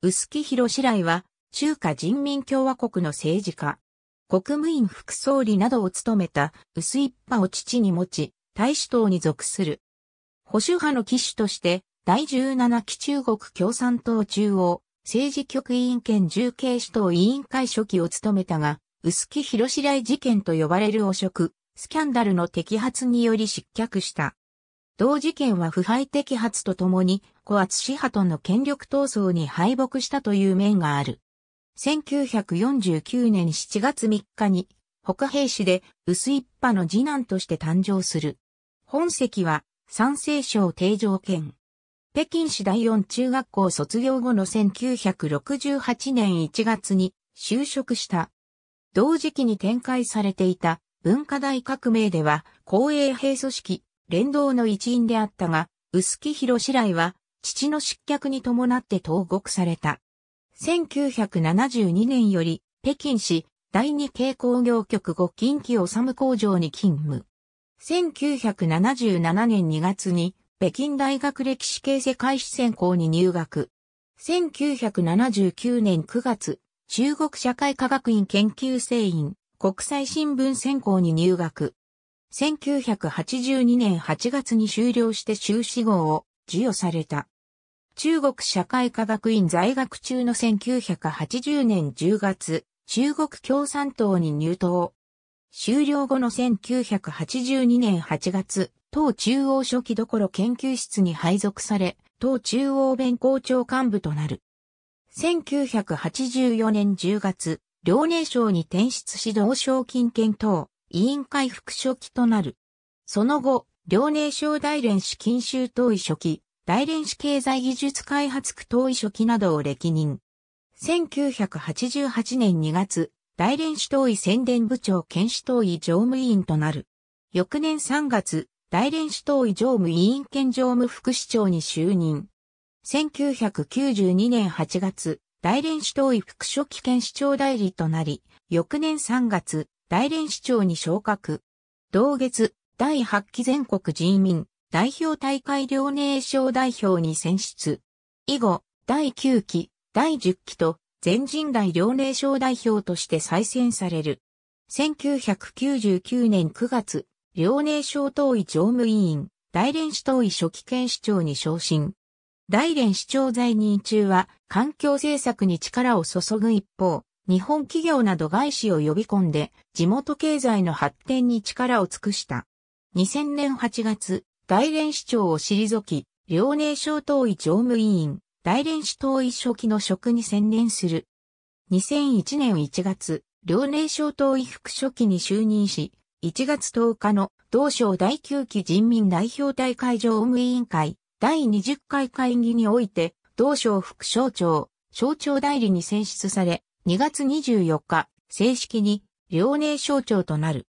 臼木博士来は、中華人民共和国の政治家。国務院副総理などを務めた薄一派を父に持ち、大使党に属する。保守派の騎手として、第17期中国共産党中央政治局委員兼重慶市党委員会書記を務めたが、薄木広白井事件と呼ばれる汚職、スキャンダルの摘発により失脚した。同事件は腐敗摘発とともに、小圧支派との権力闘争に敗北したという面がある。1949年7月3日に、北平市で薄一派の次男として誕生する。本籍は三世省定条県。北京市第四中学校卒業後の1968年1月に就職した。同時期に展開されていた文化大革命では公営兵組織連動の一員であったが、薄木広白井は父の失脚に伴って投獄された。1972年より北京市第二軽工業局後近畿治工場に勤務。1977年2月に北京大学歴史系世界史専攻に入学。1979年9月、中国社会科学院研究生員、国際新聞専攻に入学。1982年8月に終了して修士号を授与された。中国社会科学院在学中の1980年10月、中国共産党に入党。終了後の1982年8月、党中央初期どころ研究室に配属され、党中央弁公庁幹部となる。1984年10月、遼寧省に転出し同賞金検討委員会副書記となる。その後、遼寧省大連市金州党委書記、大連市経済技術開発区党委書記などを歴任。1988年2月、大連市党委宣伝部長兼市党委常務委員となる。翌年3月、大連市党委常務委員兼常務副市長に就任。1992年8月、大連市党委副書記兼市長代理となり、翌年3月、大連市長に昇格。同月、第8期全国人民代表大会遼寧省代表に選出。以後、第9期、第10期と全人代遼寧省代表として再選される。1999年9月、遼寧省党委常務委員、大連市党委書記兼市長に昇進。大連市長在任中は環境政策に力を注ぐ一方、日本企業など外資を呼び込んで地元経済の発展に力を尽くした。2000年8月、大連市長を退き、遼寧省党委常務委員、大連市党委書記の職に専念する。2001年1月、遼寧省党委副書記に就任し、1月10日の同省第9期人民代表大会常務委員会第20回会議において、同省副省庁、省庁代理に選出され、2月24日、正式に遼寧省庁となる。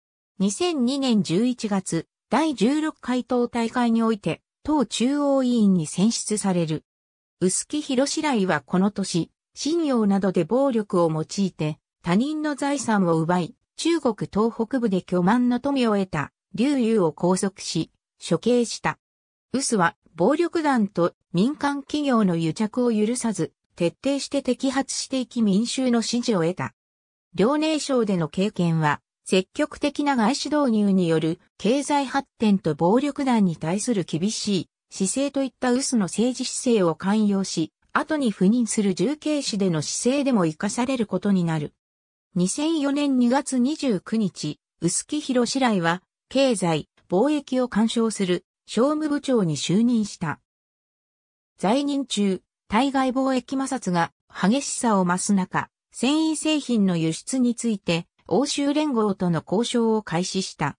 2002年11月、第16回党大会において、党中央委員に選出される。薄木広白井はこの年、信用などで暴力を用いて他人の財産を奪い、中国東北部で巨万の富を得た劉裕を拘束し、処刑した。薄は暴力団と民間企業の癒着を許さず、徹底して摘発していき民衆の支持を得た。遼寧省での経験は、積極的な外資導入による経済発展と暴力団に対する厳しい姿勢といった薄の政治姿勢を寛容し、後に赴任する重慶市での姿勢でも活かされることになる。2004年2月29日、薄木博白井は、経済、貿易を干渉する、商務部長に就任した。在任中、対外貿易摩擦が激しさを増す中、繊維製品の輸出について、欧州連合との交渉を開始した。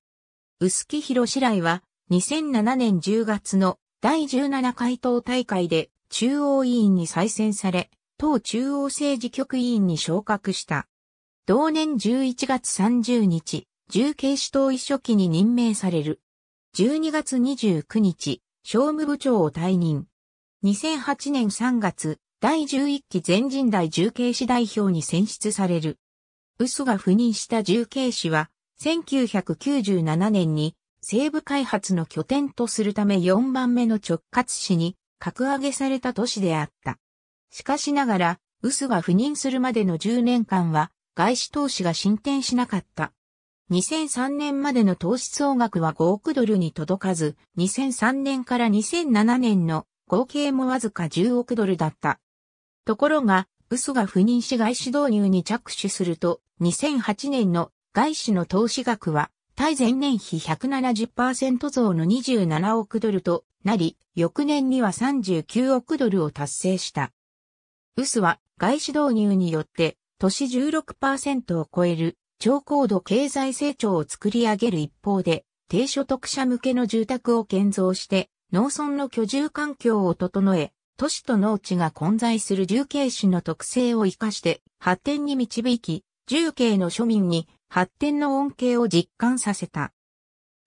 薄木博白井は、2007年10月の第17回党大会で中央委員に再選され、党中央政治局委員に昇格した。同年11月30日、重慶市党委書記に任命される。12月29日、商務部長を退任。2008年3月、第11期全人代重慶市代表に選出される。嘘が赴任した重慶市は、1997年に西部開発の拠点とするため4番目の直轄市に格上げされた都市であった。しかしながら、ウスが赴任するまでの10年間は、外資投資が進展しなかった。2003年までの投資総額は5億ドルに届かず、2003年から2007年の合計もわずか10億ドルだった。ところが、ウスが赴任し外資導入に着手すると、2008年の外資の投資額は、対前年比170%増の27億ドルとなり、翌年には39億ドルを達成した。ウスは外資導入によって年16%を超える超高度経済成長を作り上げる一方で、低所得者向けの住宅を建造して農村の居住環境を整え、都市と農地が混在する重慶市の特性を活かして発展に導き、重慶の庶民に発展の恩恵を実感させた。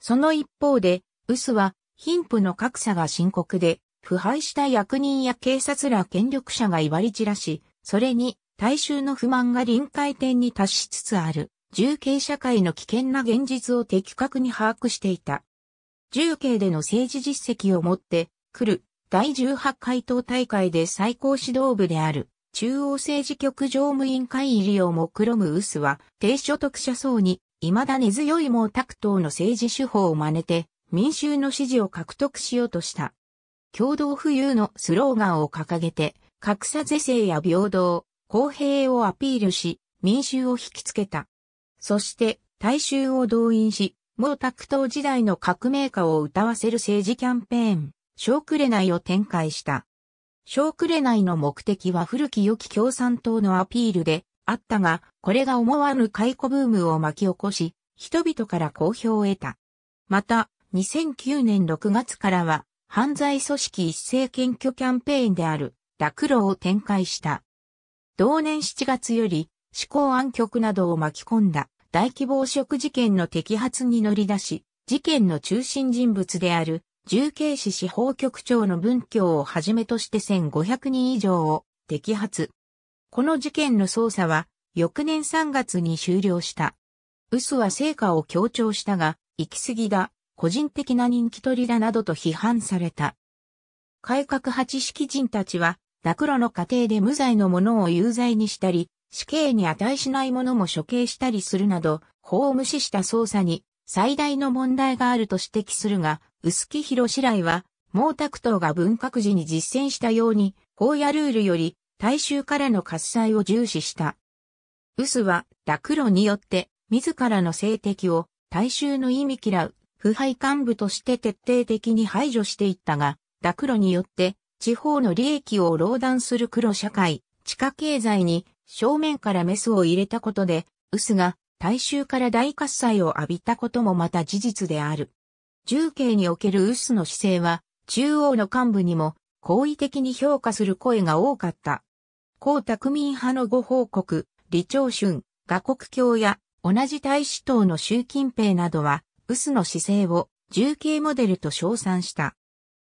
その一方で、ウスは貧富の格差が深刻で、腐敗した役人や警察ら権力者が威張り散らし、それに大衆の不満が臨界点に達しつつある、重慶社会の危険な現実を的確に把握していた。重慶での政治実績をもって、来る第18回党大会で最高指導部である中央政治局常務委員会入りを目論むウスは、低所得者層に未だ根強い毛沢東の政治手法を真似て、民衆の支持を獲得しようとした。共同富裕のスローガンを掲げて、格差是正や平等、公平をアピールし、民衆を引きつけた。そして、大衆を動員し、毛沢東時代の革命家を歌わせる政治キャンペーン、小紅を展開した。小紅の目的は古き良き共産党のアピールであったが、これが思わぬ解雇ブームを巻き起こし、人々から好評を得た。また、2009年6月からは、犯罪組織一斉検挙キャンペーンである、落路を展開した。同年7月より、思考暗局などを巻き込んだ大規模汚職事件の摘発に乗り出し、事件の中心人物である重慶市司法局長の文教をはじめとして1500人以上を摘発。この事件の捜査は翌年3月に終了した。嘘は成果を強調したが、行き過ぎだ、個人的な人気取りだなどと批判された。改革派知識人たちは落路の過程で無罪の者を有罪にしたり、死刑に値しない者も処刑したりするなど、法を無視した捜査に最大の問題があると指摘するが、薄木広白井は、毛沢東が文革時に実践したように、法やルールより大衆からの喝采を重視した。薄は、落路によって、自らの性的を大衆の意味嫌う、腐敗幹部として徹底的に排除していったが、落路によって地方の利益を漏断する黒社会、地下経済に正面からメスを入れたことで、ウスが大衆から大喝采を浴びたこともまた事実である。重慶におけるウスの姿勢は、中央の幹部にも好意的に評価する声が多かった。江沢民派のご報告、李長春、画国教や同じ大使党の習近平などは、ウスの姿勢を重慶モデルと称賛した。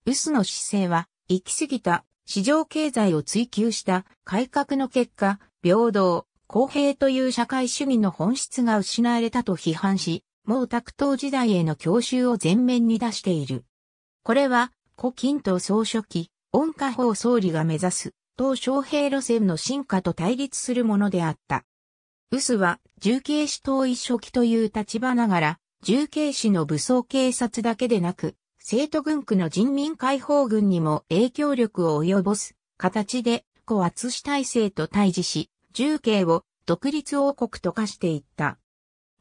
ウスの姿勢は、行き過ぎた市場経済を追求した改革の結果、平等、公平という社会主義の本質が失われたと批判し、毛沢東時代への教習を前面に出している。これは、古近東総書記、温家宝総理が目指す、東小平路線の進化と対立するものであった。ウスは、重慶市統一書記という立場ながら、重慶市の武装警察だけでなく、生徒軍区の人民解放軍にも影響力を及ぼす形で、古圧主体制と対峙し、重慶を独立王国と化していった。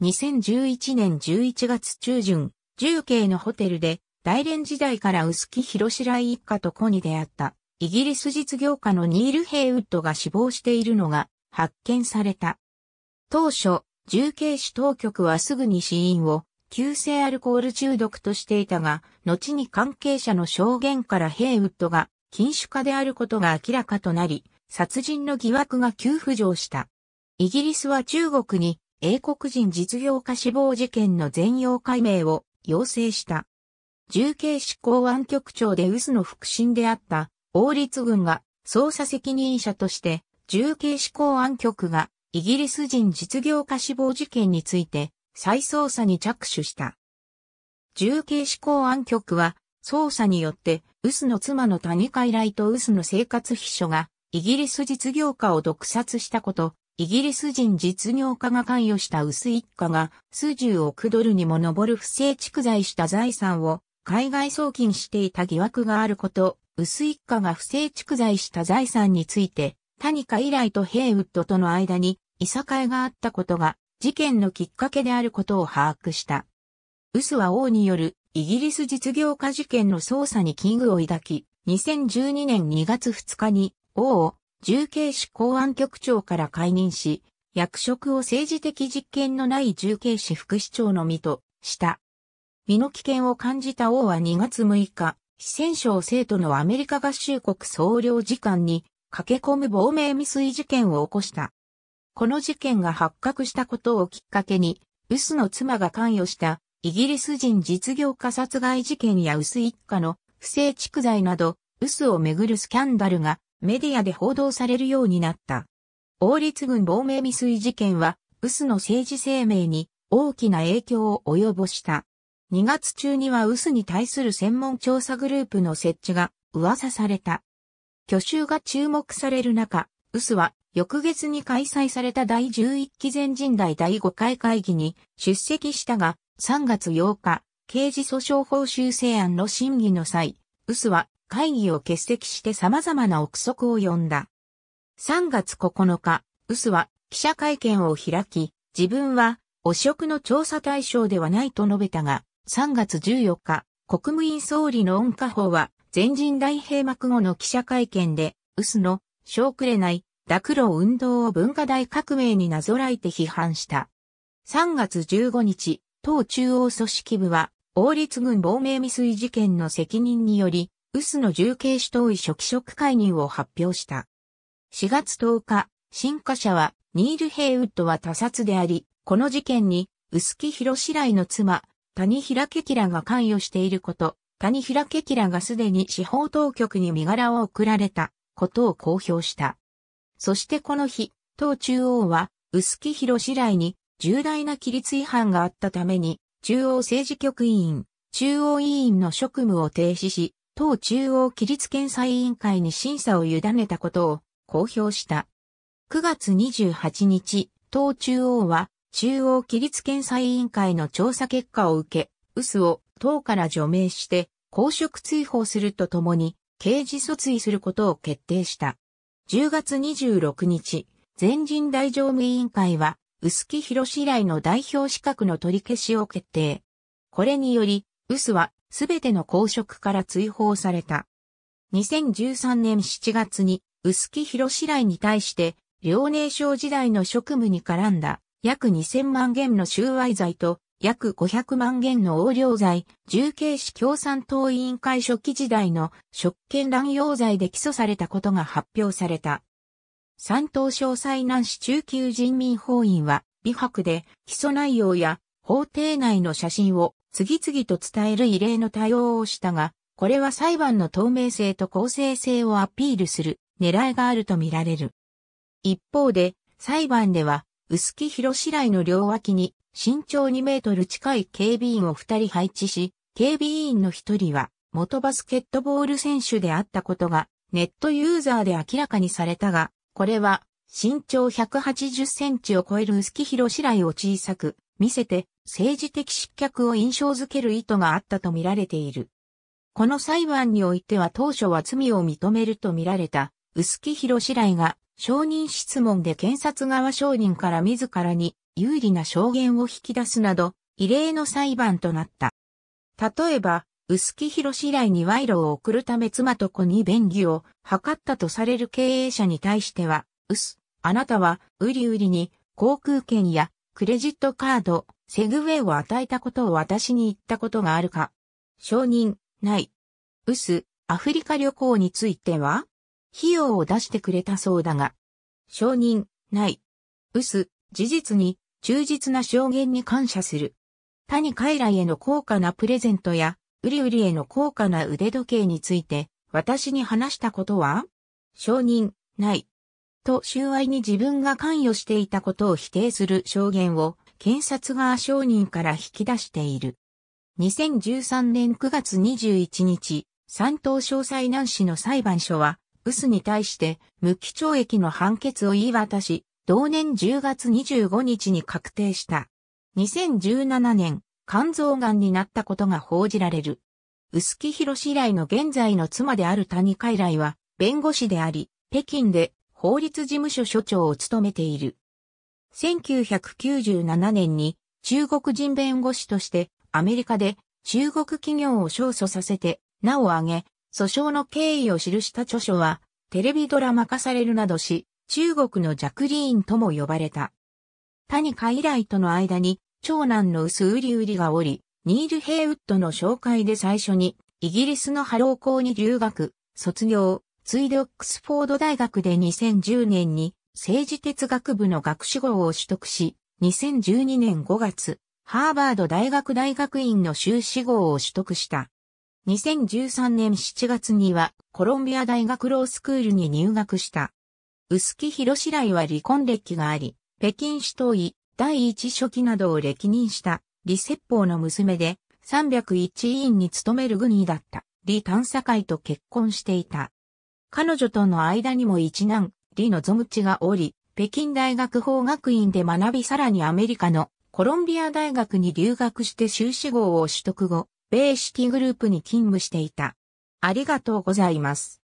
2011年11月中旬、重慶のホテルで大連時代から薄木広白井一家と子に出会ったイギリス実業家のニール・ヘイウッドが死亡しているのが発見された。当初、重慶市当局はすぐに死因を急性アルコール中毒としていたが、後に関係者の証言からヘイウッドが禁酒家であることが明らかとなり、殺人の疑惑が急浮上した。イギリスは中国に英国人実業家死亡事件の全容解明を要請した。重慶市公安局長で渦の腹心であった。王立軍が捜査責任者として。重慶市公安局が。イギリス人実業家死亡事件について。再捜査に着手した。重慶市公安局は、捜査によって、ウスの妻の谷海来とウスの生活秘書が、イギリス実業家を毒殺したこと、イギリス人実業家が関与した薄一家が数十億ドルにも上る不正蓄財した財産を海外送金していた疑惑があること、薄一家が不正蓄財した財産について、谷カ以来とヘイウッドとの間にいさかいがあったことが事件のきっかけであることを把握した。ウスは王によるイギリス実業家事件の捜査に危惧を抱き、2012年2月2日に王重慶市公安局長から解任し、役職を政治的実権のない重慶市副市長の身とした。身の危険を感じた王は2月6日、四川省生徒のアメリカ合衆国総領事館に駆け込む亡命未遂事件を起こした。この事件が発覚したことをきっかけに、ウスの妻が関与したイギリス人実業家殺害事件やウス一家の不正蓄財など、ウスをめぐるスキャンダルがメディアで報道されるようになった。王立軍亡命未遂事件は、ウスの政治生命に大きな影響を及ぼした。2月中にはウスに対する専門調査グループの設置が噂された。去就が注目される中、ウスは翌月に開催された第11期全人代第5回会議に出席したが、3月8日、刑事訴訟法修正案の審議の際、ウスは会議を欠席して様々な憶測を呼んだ。3月9日、ウスは記者会見を開き、自分は汚職の調査対象ではないと述べたが、3月14日、国務院総理の恩家法は全人大閉幕後の記者会見で、ウスの小くれない濁露運動を文化大革命になぞらえて批判した。3月15日、党中央組織部は、王立軍亡命未遂事件の責任により、ウスの重慶主党委書記職解任を発表した。4月10日、新華社は、ニール・ヘイウッドは他殺であり、この事件に、薄木博士来の妻、谷平家キラが関与していること、谷平家キラがすでに司法当局に身柄を送られたことを公表した。そしてこの日、党中央は、薄木博士来に重大な規律違反があったために、中央政治局委員、中央委員の職務を停止し、党中央規律検査委員会に審査を委ねたことを公表した。9月28日、党中央は中央規律検査委員会の調査結果を受け、ウスを党から除名して公職追放するとともに刑事訴追することを決定した。10月26日、全人大常務委員会は、薄木博士以来の代表資格の取り消しを決定。これにより、ウスはすべての公職から追放された。2013年7月に、薄木博士来に対して、遼寧省時代の職務に絡んだ約2000万元の収賄罪と約500万元の横領罪、重慶市共産党委員会初期時代の職権乱用罪で起訴されたことが発表された。山東省最南市中級人民法院は、美白で起訴内容や法廷内の写真を次々と伝える異例の対応をしたが、これは裁判の透明性と公正性をアピールする狙いがあるとみられる。一方で、裁判では、薄木広白来の両脇に身長2メートル近い警備員を2人配置し、警備員の1人は元バスケットボール選手であったことがネットユーザーで明らかにされたが、これは身長180センチを超える薄木広白来を小さく見せて政治的失脚を印象づける意図があったとみられている。この裁判においては当初は罪を認めるとみられた、薄木博士来が証人質問で検察側証人から自らに有利な証言を引き出すなど、異例の裁判となった。例えば、薄木博士来に賄賂を送るため妻と子に便宜を図ったとされる経営者に対しては、うす、あなたは、うりうりに航空券やクレジットカード、セグウェイを与えたことを私に言ったことがあるか承認、ない。ウス、アフリカ旅行については費用を出してくれたそうだが。承認、ない。ウス、事実に忠実な証言に感謝する。谷海来への高価なプレゼントや、ウリウリへの高価な腕時計について、私に話したことは？承認、ない。と収賄に自分が関与していたことを否定する証言を検察側証人から引き出している。2013年9月21日、山東省最南市の裁判所は、ウスに対して無期懲役の判決を言い渡し、同年10月25日に確定した。2017年、肝臓癌になったことが報じられる。薄木博士以来の現在の妻である谷海来は、弁護士であり、北京で法律事務所所長を務めている。1997年に中国人弁護士としてアメリカで中国企業を勝訴させて名を挙げ、訴訟の経緯を記した著書はテレビドラマ化されるなどし、中国のジャクリーンとも呼ばれた。谷開来との間に長男の薄売り売りがおり、ニール・ヘイウッドの紹介で最初にイギリスのハロー校に留学、卒業、ついでオックスフォード大学で2010年に政治哲学部の学士号を取得し、2012年5月、ハーバード大学大学院の修士号を取得した。2013年7月にはコロンビア大学ロースクールに入学した。薄木博士来は離婚歴があり、北京市党委第一書記などを歴任した李説法の娘で301委員に勤める軍医だった李探査会と結婚していた。彼女との間にも一男、李のゾムちがおり、北京大学法学院で学びさらにアメリカのコロンビア大学に留学して修士号を取得後、米シティグループに勤務していた。ありがとうございます。